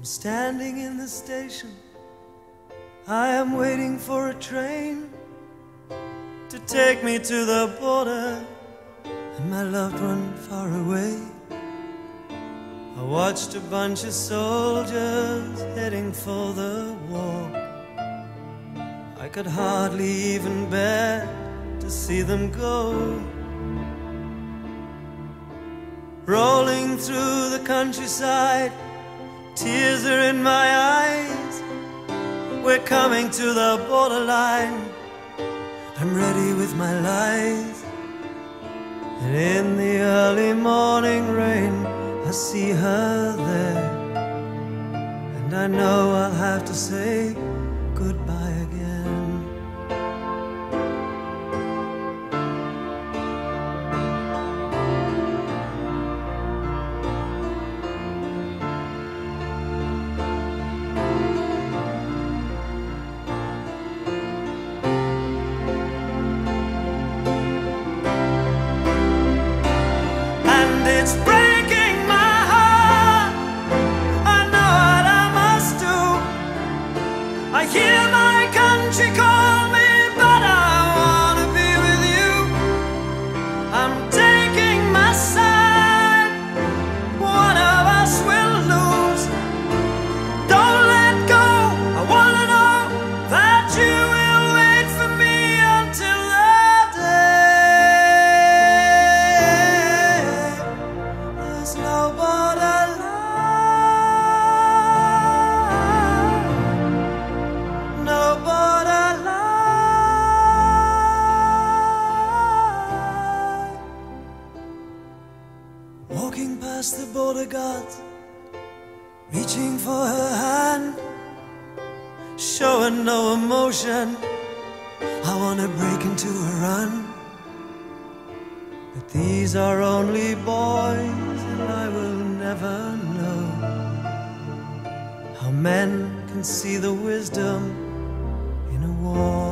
I'm standing in the station. I am waiting for a train to take me to the border and my loved one far away. I watched a bunch of soldiers heading for the war. I could hardly even bear to see them go. Rolling through the countryside, tears are in my eyes. We're coming to the borderline. I'm ready with my lies. And in the early morning rain, I see her there. And I know I'll have to say I past the border guards, reaching for her hand, showing no emotion. I wanna break into a run. But these are only boys, and I will never know how men can see the wisdom in a war.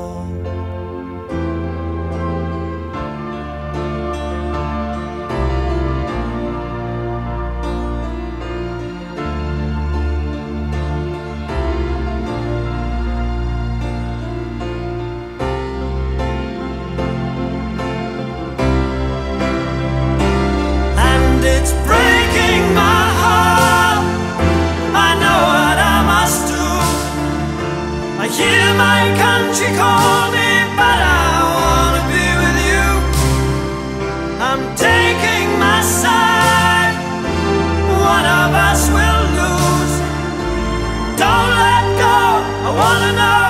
All in.